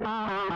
Ah.